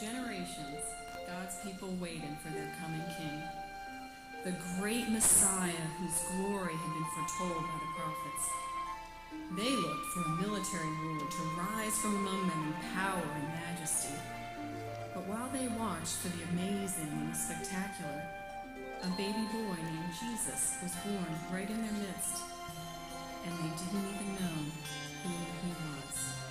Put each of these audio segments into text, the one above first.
generations, God's people waited for their coming king, the great Messiah whose glory had been foretold by the prophets. They looked for a military ruler to rise from among them in power and majesty. But while they watched for the amazing and the spectacular, a baby boy named Jesus was born right in their midst, and they didn't even know who he was.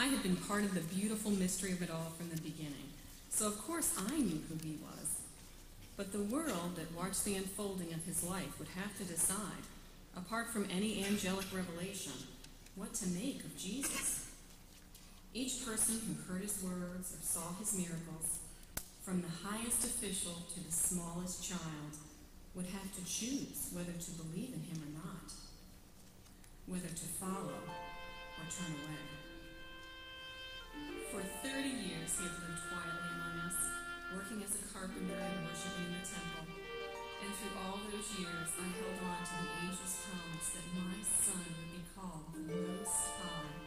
I had been part of the beautiful mystery of it all from the beginning, so of course I knew who he was. But the world that watched the unfolding of his life would have to decide, apart from any angelic revelation, what to make of Jesus. Each person who heard his words or saw his miracles, from the highest official to the smallest child, would have to choose whether to believe in him or not, whether to follow or turn away. For 30 years he has lived quietly among us, working as a carpenter and worshiping in the temple. And through all those years, I held on to the angel's promise that my son would be called the Most High.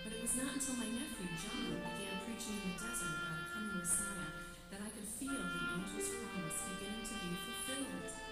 But it was not until my nephew John began preaching in the desert about a coming Messiah that I could feel the angel's promise beginning to be fulfilled.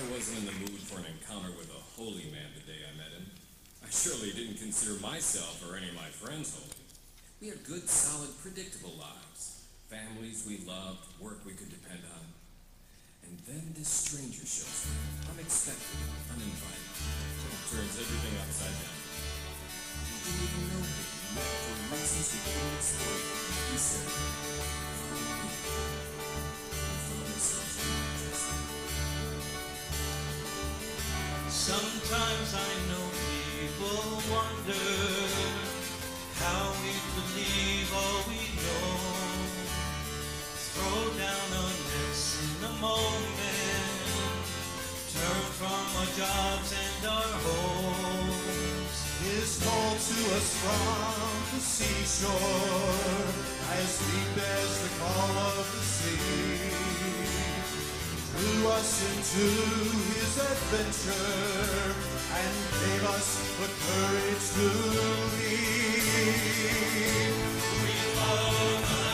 I wasn't in the mood for an encounter with a holy man the day I met him. I surely didn't consider myself or any of my friends holy. We had good, solid, predictable lives. Families we loved, work we could depend on. And then this stranger shows up, unexpected, uninvited. It turns everything upside down. We didn't even know him, for reasons we couldn't explain. He said, wonder how we believe all we know. Throw down our nets in a moment, turn from our jobs and our homes. His call to us from the seashore, as deep as the call of the sea. Drew us into his adventure and gave us the courage to lead. We follow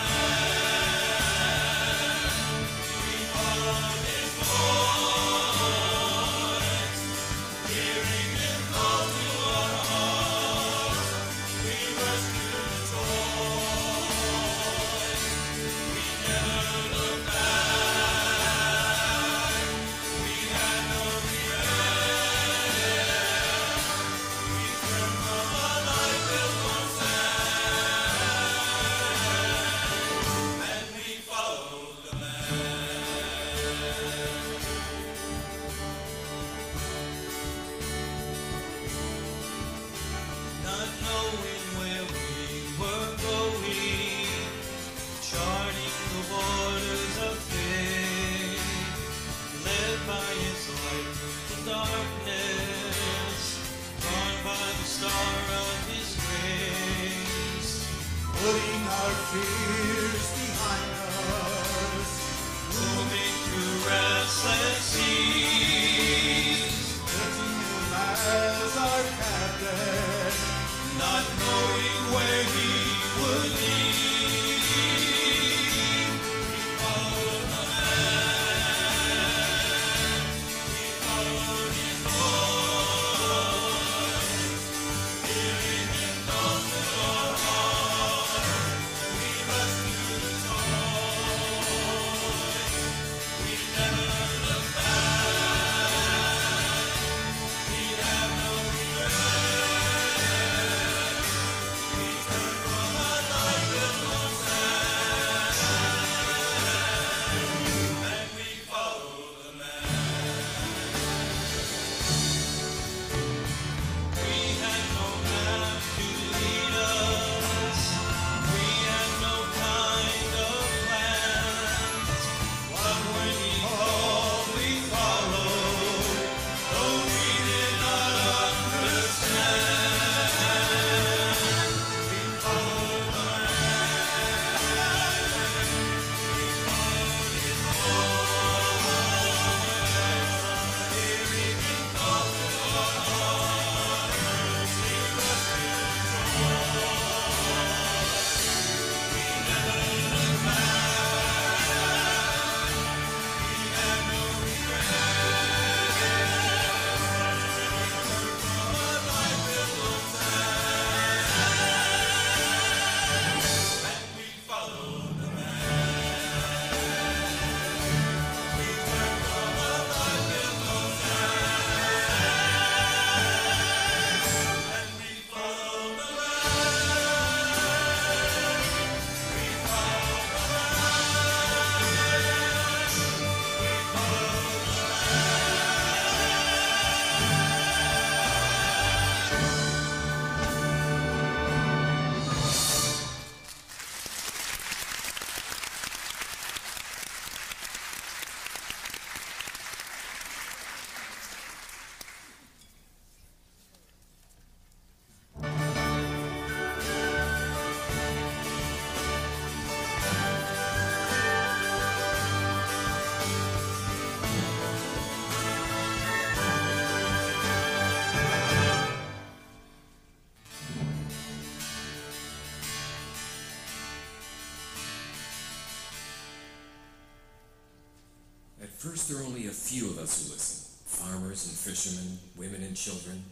first, there were only a few of us who listened. farmers and fishermen, women and children.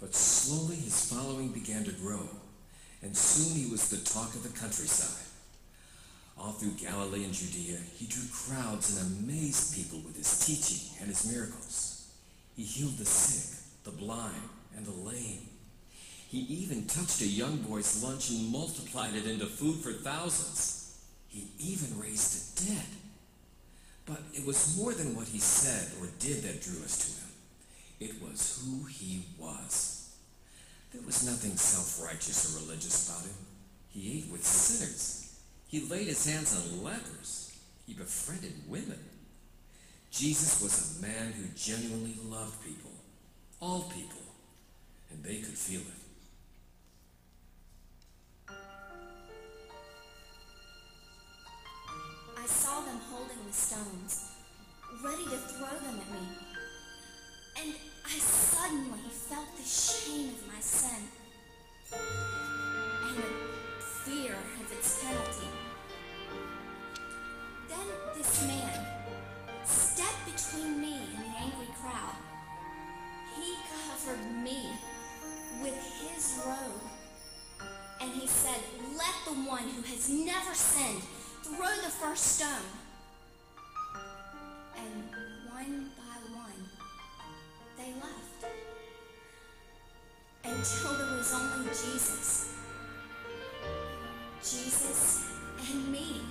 But slowly his following began to grow, and soon he was the talk of the countryside. All through Galilee and Judea, he drew crowds and amazed people with his teaching and his miracles. He healed the sick, the blind, and the lame. He even touched a young boy's lunch and multiplied it into food for thousands. He even raised the dead. But it was more than what he said or did that drew us to him. It was who he was. There was nothing self-righteous or religious about him. He ate with sinners. He laid his hands on lepers. He befriended women. Jesus was a man who genuinely loved people, all people, and they could feel it. I saw them holding the stones, ready to throw them at me. And I suddenly felt the shame of my sin and the fear of its penalty. Then this man stepped between me and the angry crowd. He covered me with his robe. And he said, Let the one who has never sinned throw the first stone. And one by one, they left. Until there was only Jesus. Jesus and me.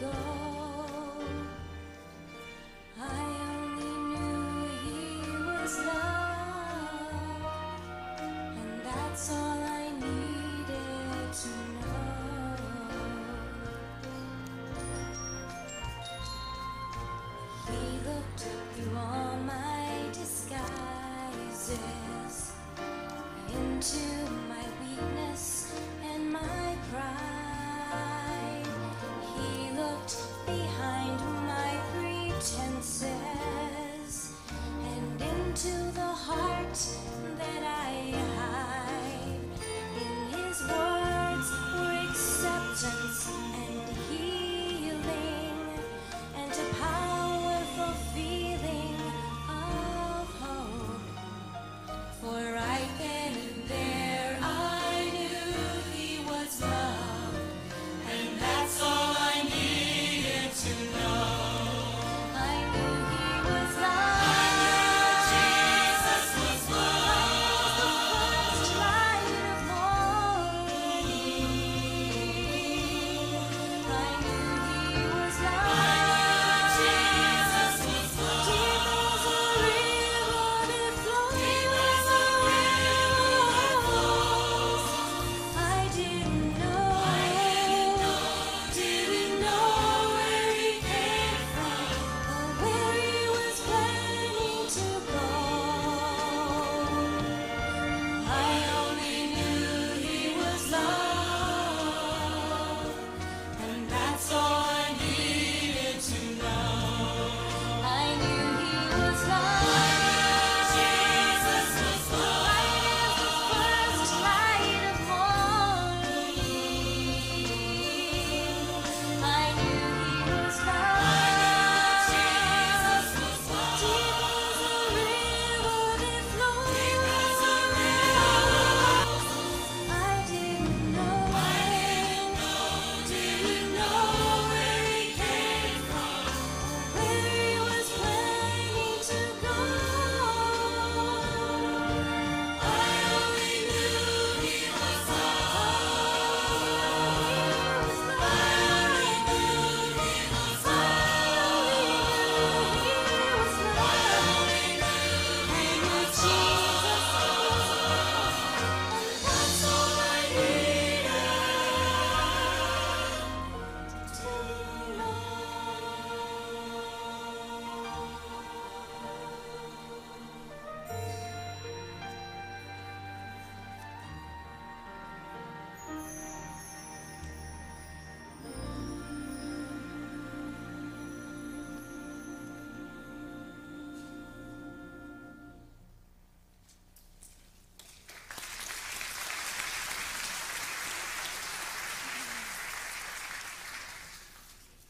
Go. I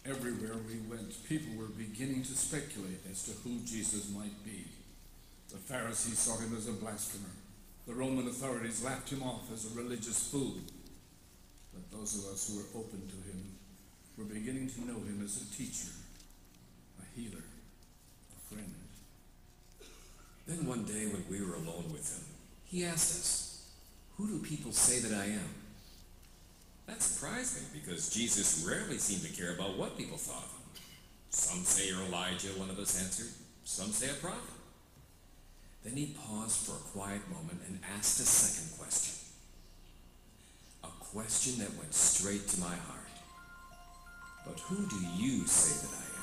Everywhere we went, people were beginning to speculate as to who Jesus might be. The Pharisees saw him as a blasphemer. The Roman authorities laughed him off as a religious fool. But those of us who were open to him were beginning to know him as a teacher, a healer, a friend. Then one day when we were alone with him, he asked us, Who do people say that I am? That surprised me because Jesus rarely seemed to care about what people thought of him. Some say you're Elijah, one of us answered. Some say a prophet. Then he paused for a quiet moment and asked a second question. A question that went straight to my heart. But who do you say that I am?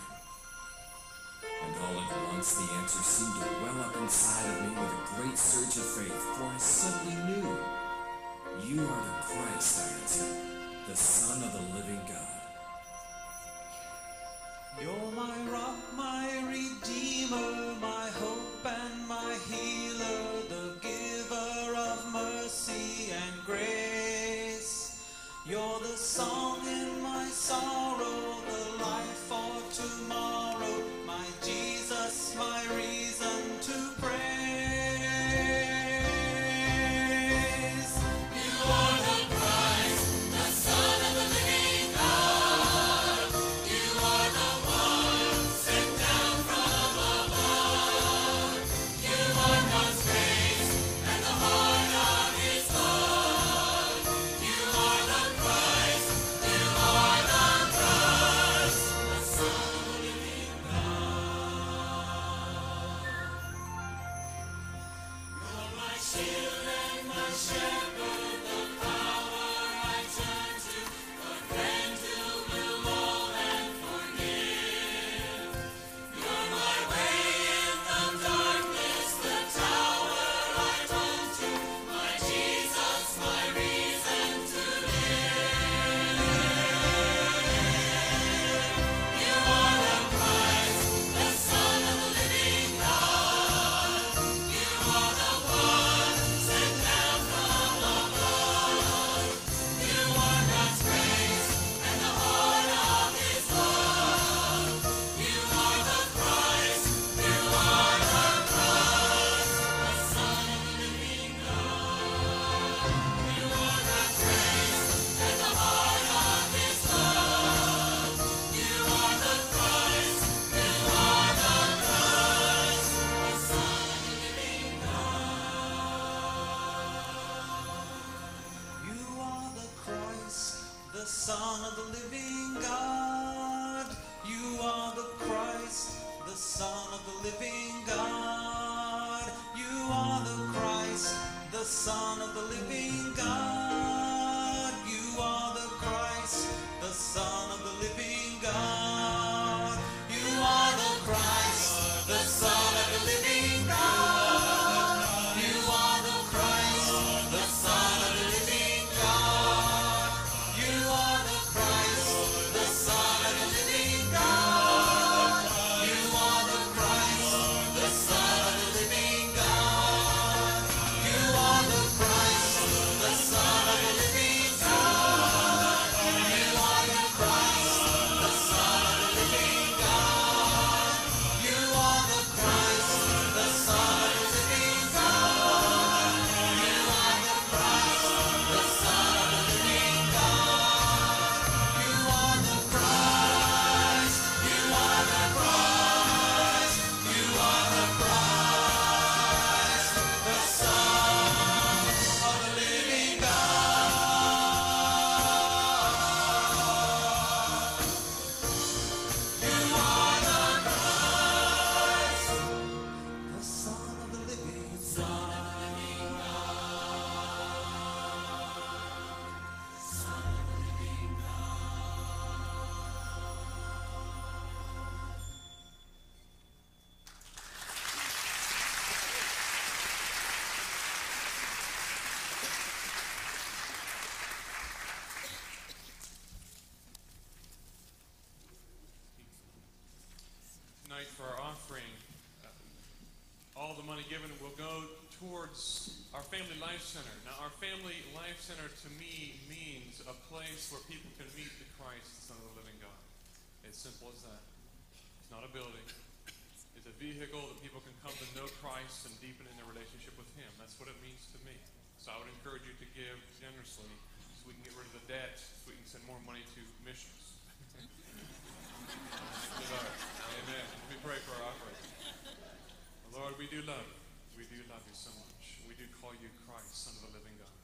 And all at once the answer seemed to well up inside of me with a great surge of faith, for I suddenly knew. You are the Christ, I answered, the Son of the living God. You're my rock, my redeemer, my hope and my healer, the giver of mercy and grace. You're the song in my sorrow, offering, uh, all the money given will go towards our Family Life Center. Now, our Family Life Center to me means a place where people can meet the Christ, the Son of the living God. It's simple as that. It's not a building. It's a vehicle that people can come to know Christ and deepen in their relationship with Him. That's what it means to me. So I would encourage you to give generously so we can get rid of the debt, so we can send more money to missions. Amen. Let me pray for our offering. Lord, we do love you. We do love you so much. We do call you Christ, Son of the living God.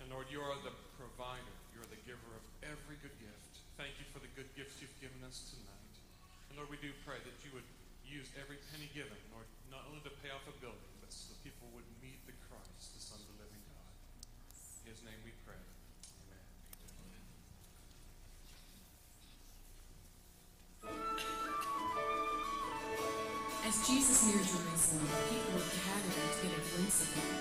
And Lord, you are the provider. You're the giver of every good gift. Thank you for the good gifts you've given us tonight. And Lord, we do pray that you would use every penny given, Lord, not only to pay off a building, but so that people would meet the Christ, the Son of the living God. In his name we pray. People were gathering to get a glimpse of him.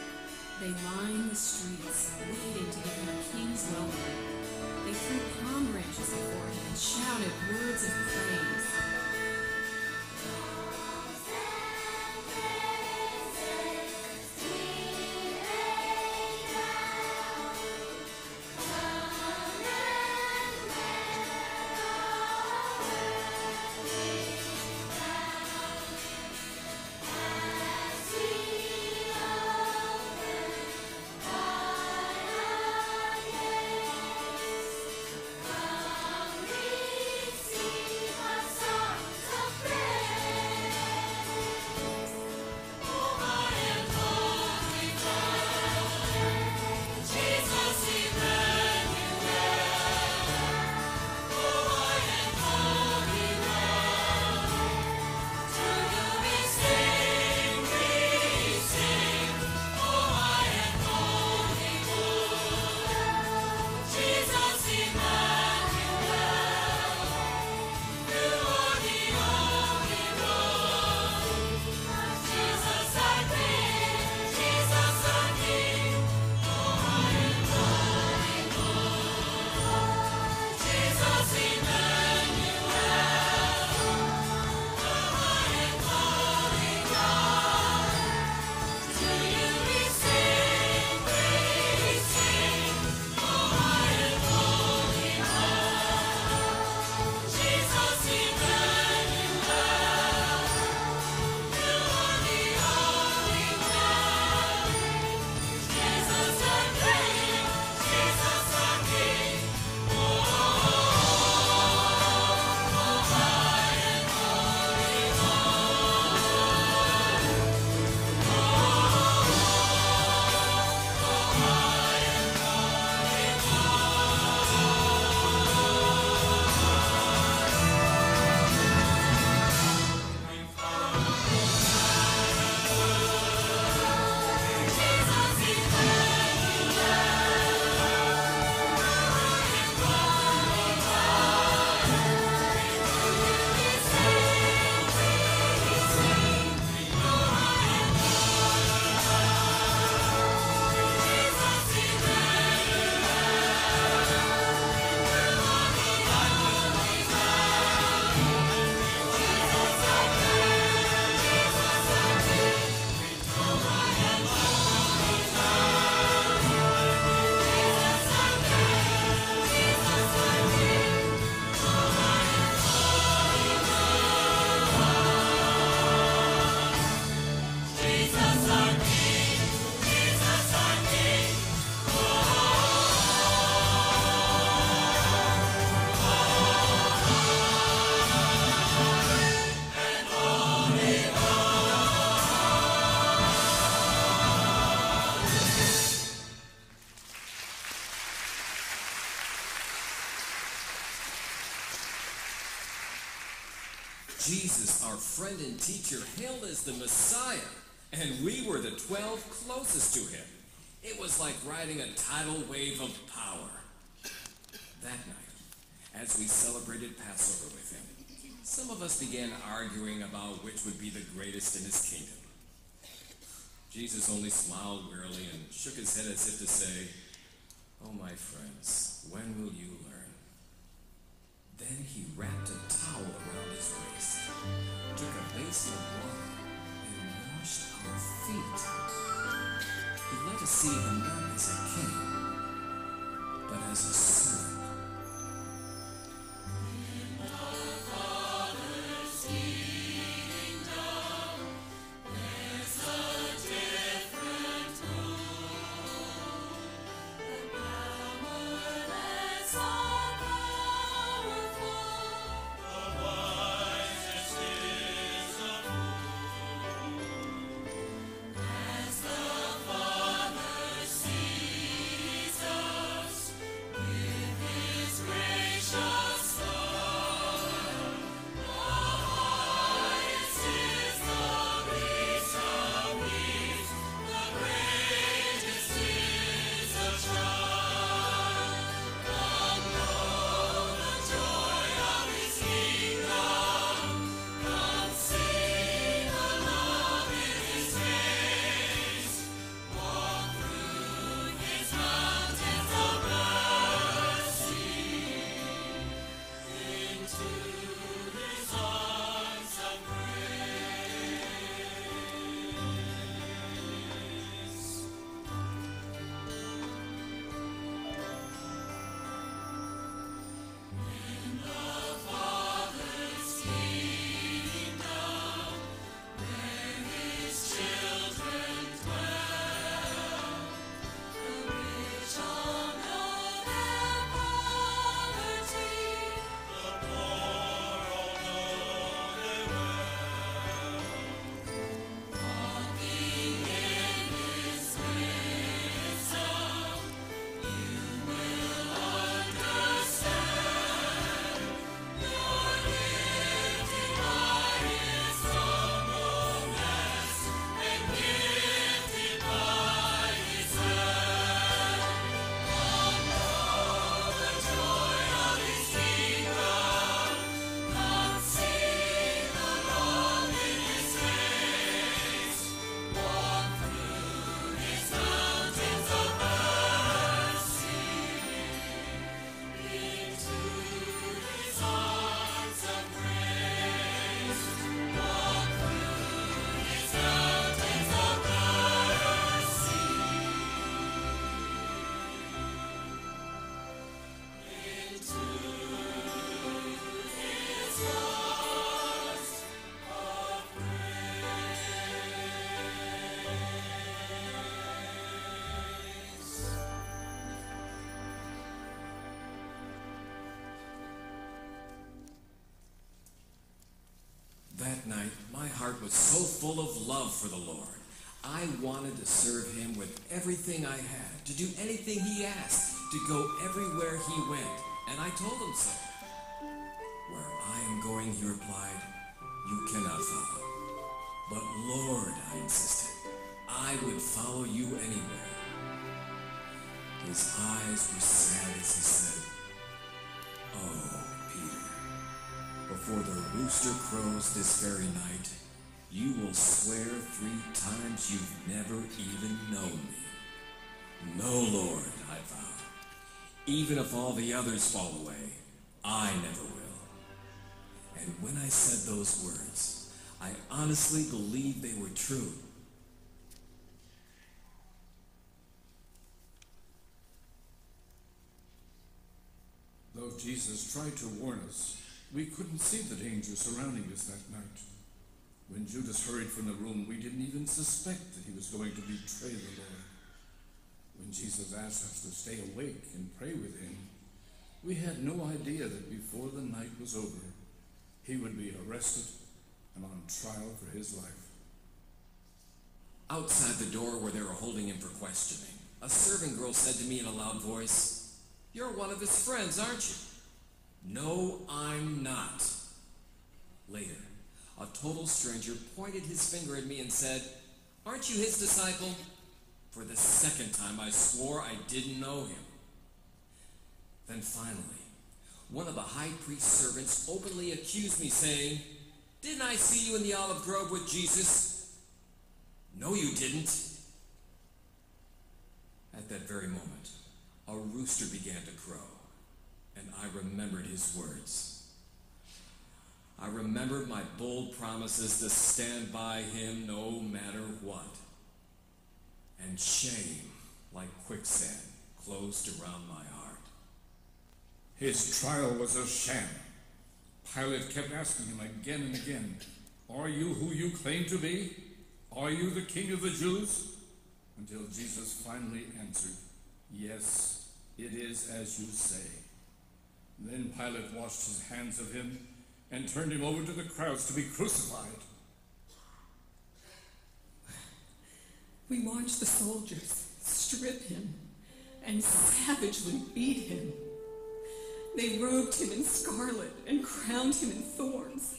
They lined the streets, waiting to give him a king's welcome. They threw palm branches before him and shouted words of praise. Friend and teacher, hailed as the Messiah, and we were the twelve closest to him. It was like riding a tidal wave of power. That night, as we celebrated Passover with him, some of us began arguing about which would be the greatest in his kingdom. Jesus only smiled wearily and shook his head as if to say, Oh, my friends, when will you? Then he wrapped a towel around his waist, took a basin of water, and washed our feet. He let us see him not as a king, but as a servant. Was so full of love for the Lord. I wanted to serve him with everything I had, to do anything he asked, to go everywhere he went, and I told him so. Where I am going, he replied, you cannot follow. But Lord, I insisted, I would follow you anywhere. His eyes were sad as he said, Oh, before the rooster crows this very night, you will swear three times you've never even known me. No, Lord, I vow. Even if all the others fall away, I never will. And when I said those words, I honestly believed they were true. Though Jesus tried to warn us, we couldn't see the danger surrounding us that night. When Judas hurried from the room, we didn't even suspect that he was going to betray the Lord. When Jesus asked us to stay awake and pray with him, we had no idea that before the night was over, he would be arrested and on trial for his life. Outside the door where they were holding him for questioning, a servant girl said to me in a loud voice, You're one of his friends, aren't you? No, I'm not. Later, a total stranger pointed his finger at me and said, Aren't you his disciple? For the second time, I swore I didn't know him. Then finally, one of the high priest's servants openly accused me, saying, Didn't I see you in the olive grove with Jesus? No, you didn't. At that very moment, a rooster began to crow, I remembered his words. I remembered my bold promises to stand by him no matter what. And shame, like quicksand, closed around my heart. His trial was a sham. Pilate kept asking him again and again, Are you who you claim to be? Are you the king of the Jews? Until Jesus finally answered, Yes, it is as you say. Then Pilate washed his hands of him and turned him over to the crowds to be crucified. We watched the soldiers strip him and savagely beat him. They robed him in scarlet and crowned him in thorns,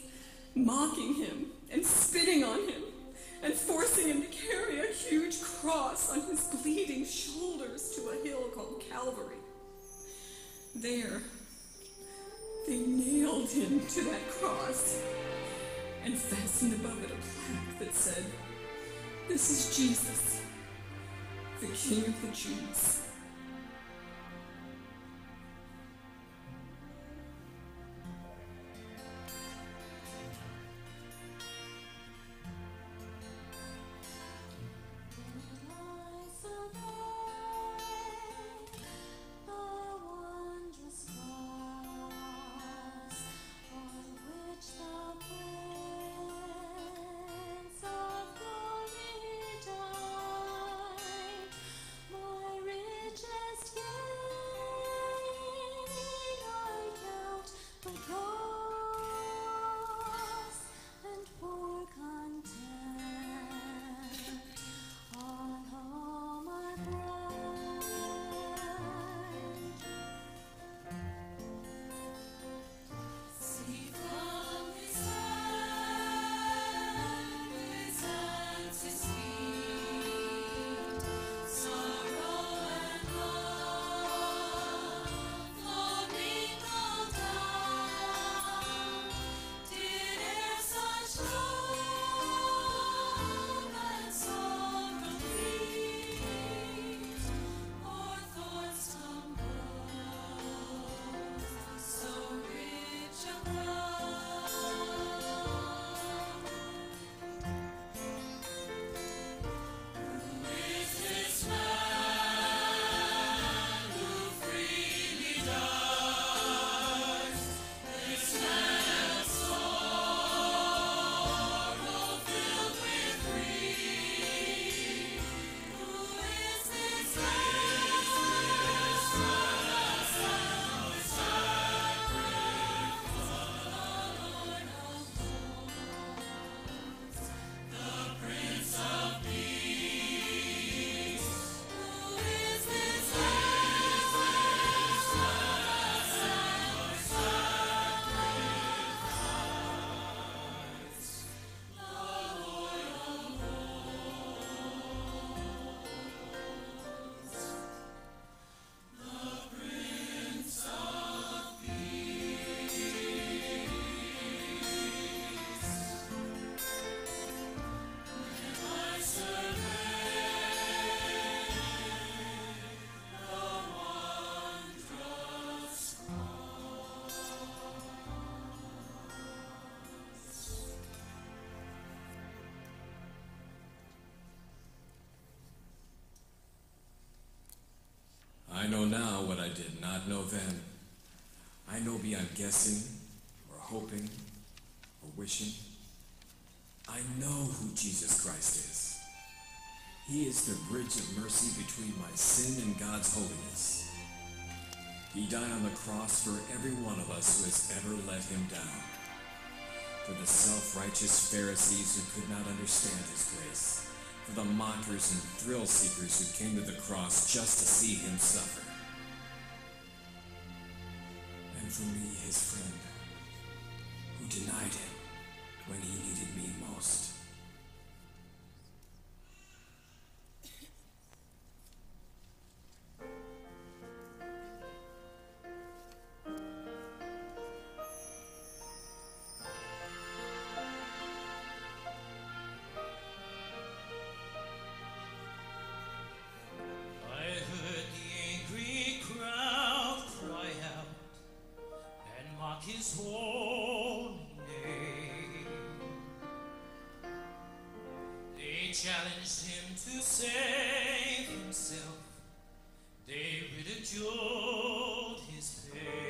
mocking him and spitting on him and forcing him to carry a huge cross on his bleeding shoulders to a hill called Calvary. There, they nailed him to that cross and fastened above it a plaque that said, This is Jesus, the King of the Jews. I know guessing, or hoping, or wishing. I know who Jesus Christ is. He is the bridge of mercy between my sin and God's holiness. He died on the cross for every one of us who has ever let him down. For the self-righteous Pharisees who could not understand his grace. For the mockers and thrill seekers who came to the cross just to see him suffer. For me, his friend, who denied him when he needed me most. His holy name. They challenged him to save himself. They ridiculed his pain.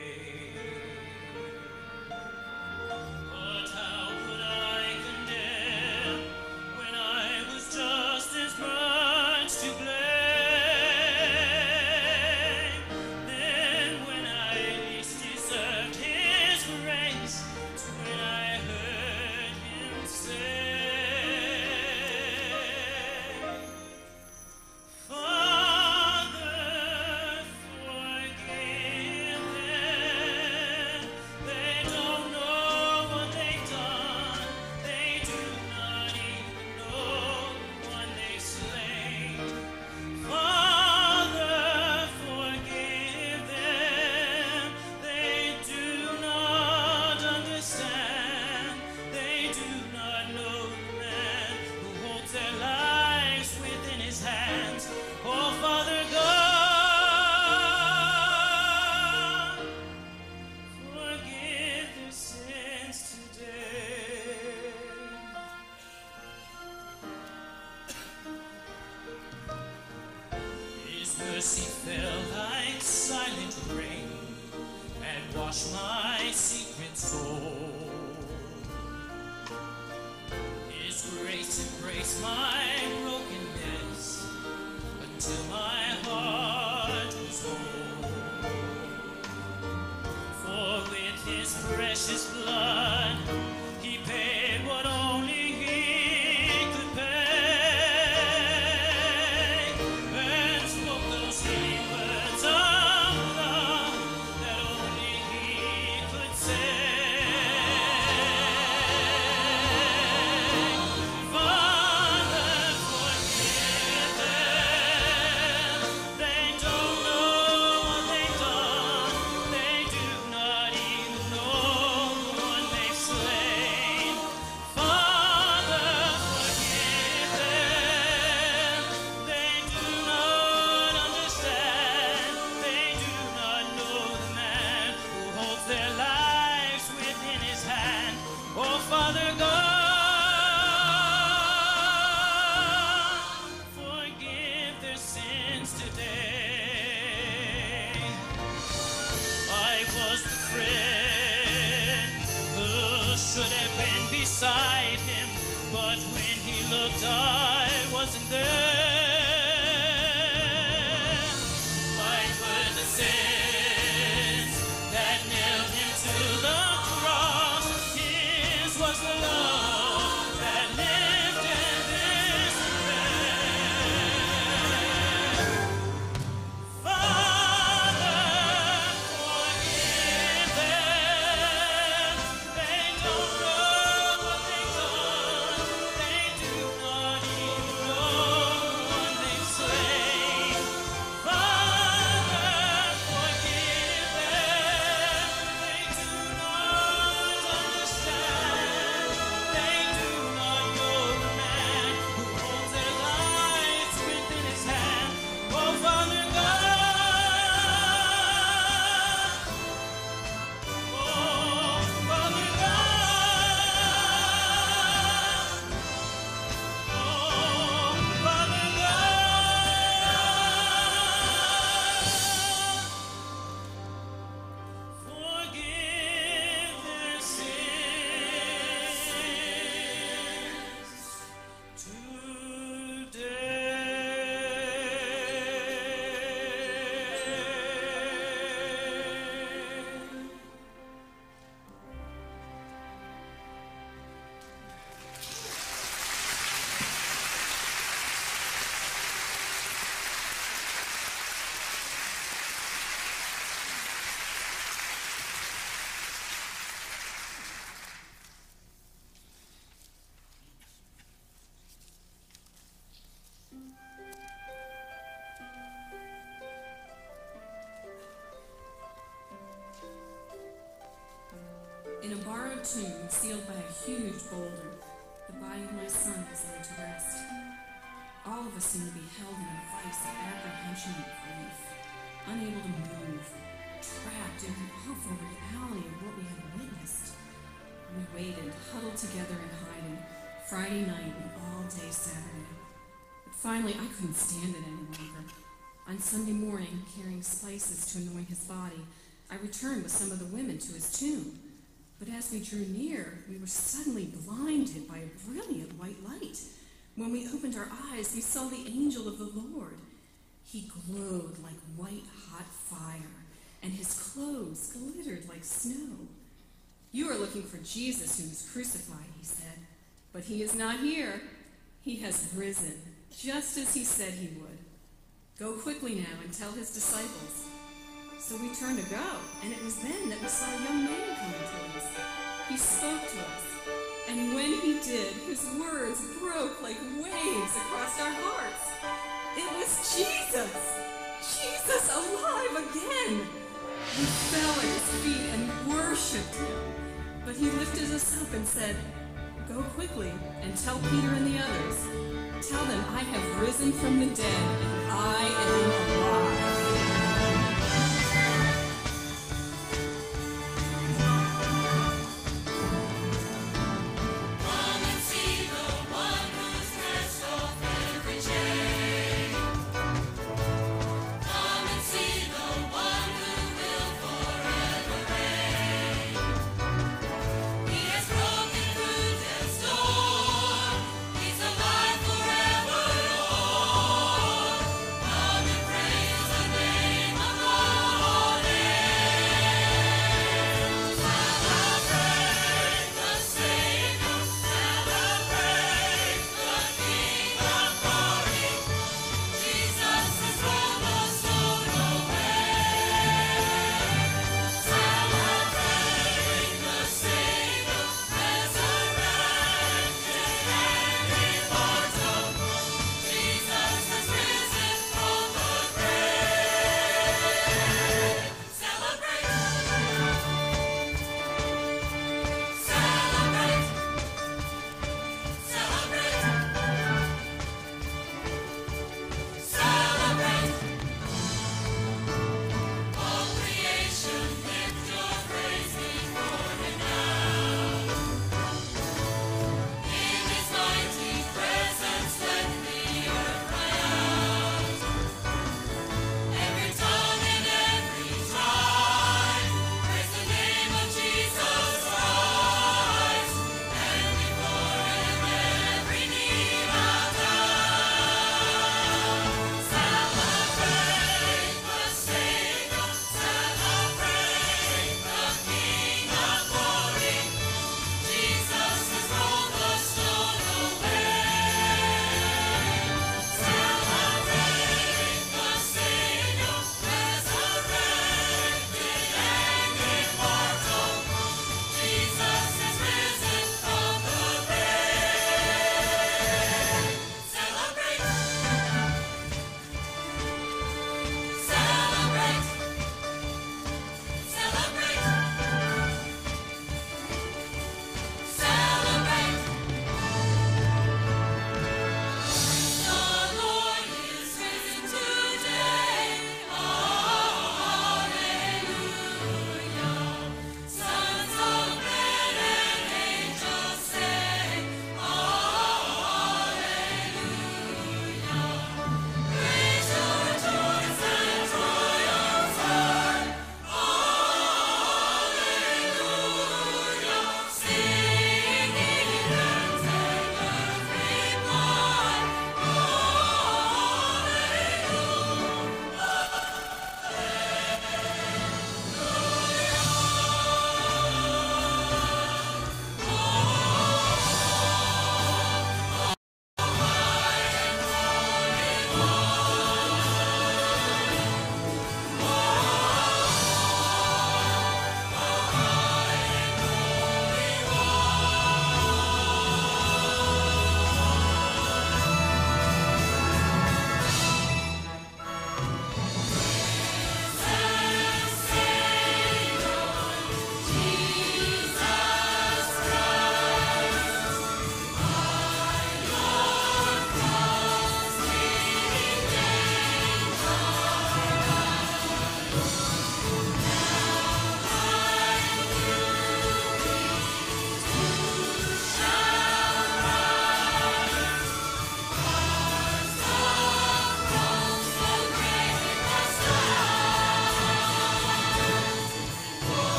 Tomb, sealed by a huge boulder, the body of my son was laid to rest. All of us seemed to be held in a vice of apprehension and grief, unable to move, trapped in the awful reality of what we had witnessed. We waited, huddled together in hiding, Friday night and all day Saturday. But finally, I couldn't stand it any longer. On Sunday morning, carrying spices to anoint his body, I returned with some of the women to his tomb. But as we drew near, we were suddenly blinded by a brilliant white light. When we opened our eyes, we saw the angel of the Lord. He glowed like white hot fire, and his clothes glittered like snow. You are looking for Jesus who was crucified, he said. But he is not here. He has risen, just as he said he would. Go quickly now and tell his disciples. So we turned to go, and it was then that we saw a young man coming toward us. He spoke to us, and when he did, his words broke like waves across our hearts. It was Jesus! Jesus alive again! We fell at his feet and worshipped him. But he lifted us up and said, Go quickly and tell Peter and the others. Tell them I have risen from the dead, and